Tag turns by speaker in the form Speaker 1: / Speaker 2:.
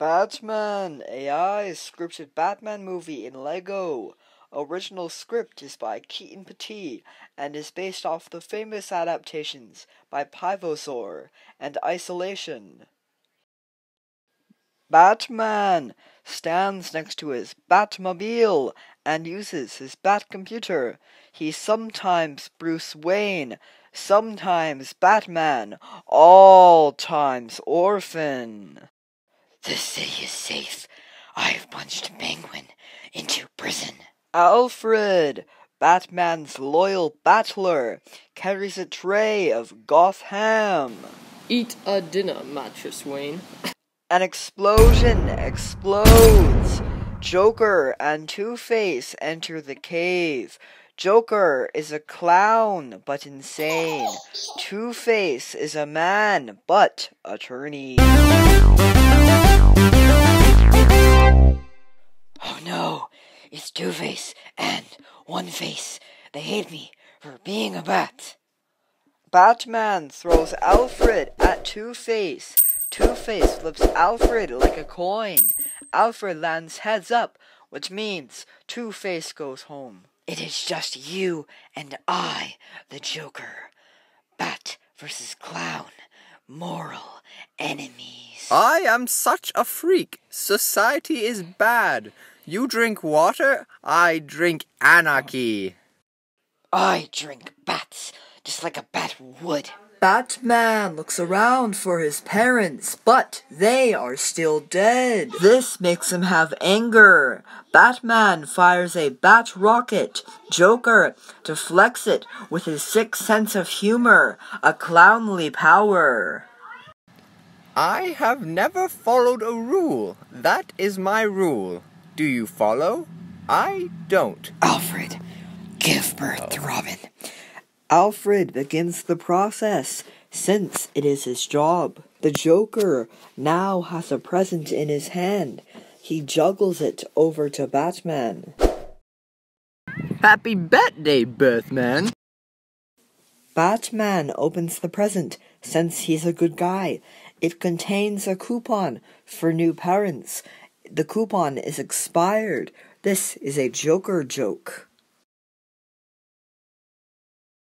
Speaker 1: Batman AI scripted Batman movie in Lego. Original script is by Keaton Patti and is based off the famous adaptations by Pivosor and Isolation. Batman stands next to his Batmobile and uses his Batcomputer. He's sometimes Bruce Wayne, sometimes Batman, all times Orphan.
Speaker 2: The city is safe. I've punched Penguin into prison.
Speaker 1: Alfred, Batman's loyal battler, carries a tray of Gotham.
Speaker 3: Eat a dinner, Mattress Wayne.
Speaker 1: An explosion explodes. Joker and Two Face enter the cave. Joker is a clown but insane. Two Face is a man but attorney.
Speaker 2: It's Two Face and One Face. They hate me for being a bat.
Speaker 1: Batman throws Alfred at Two Face. Two Face flips Alfred like a coin. Alfred lands heads up, which means Two Face goes home.
Speaker 2: It is just you and I, the Joker. Bat versus clown. Moral enemies.
Speaker 4: I am such a freak. Society is bad. You drink water, I drink anarchy.
Speaker 2: I drink bats, just like a bat would.
Speaker 1: Batman looks around for his parents, but they are still dead. This makes him have anger. Batman fires a bat rocket. Joker deflects it with his sick sense of humor, a clownly power.
Speaker 4: I have never followed a rule. That is my rule. Do you follow? I don't.
Speaker 2: Alfred, give birth to Robin.
Speaker 1: Alfred begins the process, since it is his job. The Joker now has a present in his hand. He juggles it over to Batman.
Speaker 4: Happy birthday, Birthman.
Speaker 1: Batman opens the present, since he's a good guy. It contains a coupon for new parents. The coupon is expired. This is a Joker joke.